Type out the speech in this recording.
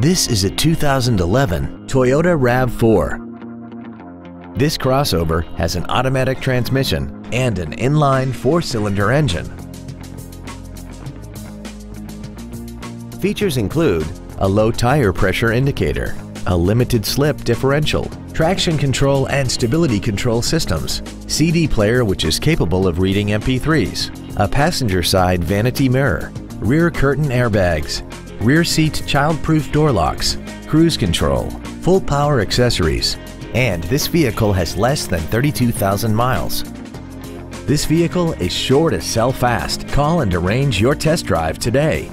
This is a 2011 Toyota RAV4. This crossover has an automatic transmission and an inline four-cylinder engine. Features include a low tire pressure indicator, a limited slip differential, traction control and stability control systems, CD player which is capable of reading MP3s, a passenger side vanity mirror, rear curtain airbags, rear seat child-proof door locks, cruise control, full power accessories, and this vehicle has less than 32,000 miles. This vehicle is sure to sell fast. Call and arrange your test drive today.